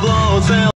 blow